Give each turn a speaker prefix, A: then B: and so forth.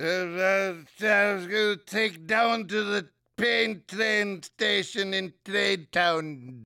A: Uh, I was going to take down to the pain train station in Trade Town.